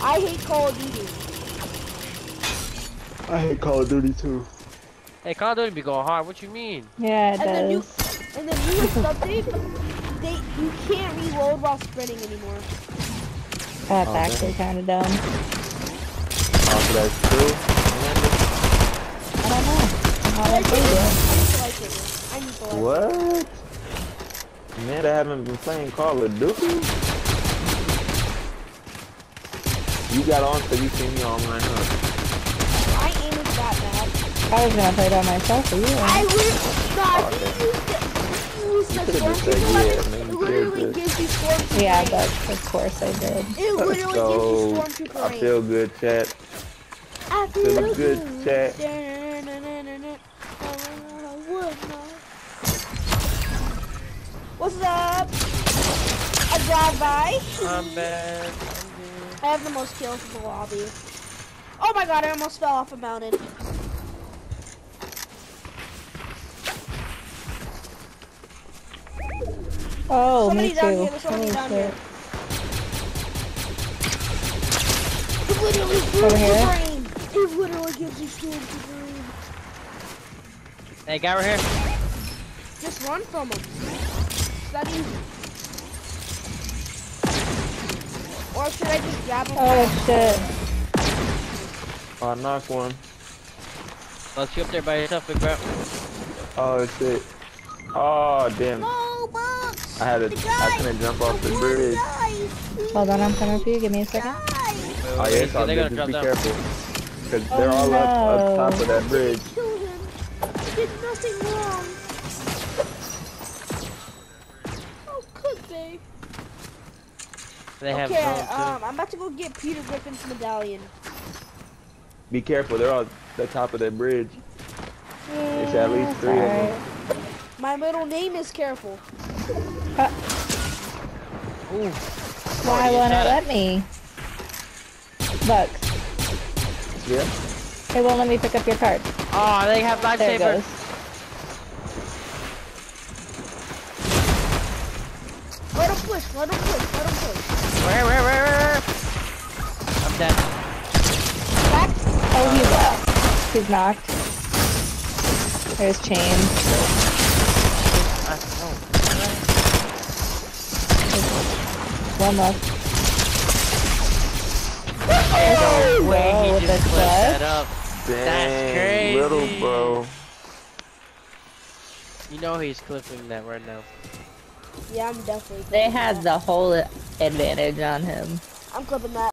I hate Call of Duty. I hate Call of Duty too. Hey, Call of Duty be going hard. What you mean? Yeah, it And the new, does. and the newest update, they you can't reload while sprinting anymore. That's Oh, actually kind of dumb. Oh, so that's true. I don't know. How I did they do it? need to like it. I need to like it. What? Man, I haven't been playing Call of Duty. You got on so you see me online, huh? My aim that bad. I was gonna play by myself, but you I were. literally, nah, okay. used the, he the could've just said stormtrooper yeah, It literally gives you stormtrooper Yeah, but of course I did. It literally gives you So, stormtrooper I feel good, chat. I feel good, chat. What's up? A drive-by. I'm bad. I have the most kills in the lobby. Oh my god, I almost fell off a mountain. Oh, Somebody me down too. here, there's somebody Holy down shit. It literally gives Over you here? brain. It literally gives you stormtrooper range. Hey, guy right here. Just run from him. It's that easy. Or should I just grab him? Oh shit. Uh, oh, I knocked one. Let's you up there by yourself, big bro. Oh, shit. Oh, damn. No, I had to, I guy- couldn't jump off the bridge. Hold on, I'm coming for you. Give me a second. Guy. Oh, yeah, it's all they're good. gonna Just drop be down. careful. Because Oh, they're all up, up top of that bridge. Kill him. He did nothing wrong. They have okay, um, I'm about to go get Peter Griffin's medallion. Be careful. They're all the top of that bridge. It's at least It's three of them. My middle name is Careful. Ooh. Why you won't it let me? Bucks, Yeah? it won't let me pick up your card. Oh, they have There it lifesavers. Let him push, let him push, let him push. Where, where, where, where? I'm dead. Back. Oh, he's up. He's knocked. There's chains. I, oh. One left. No way Whoa, he just flipped that up. Dang, crazy. little bro. You know he's clipping that right now. Yeah, I'm definitely. They had that. the whole advantage on him. I'm clipping that.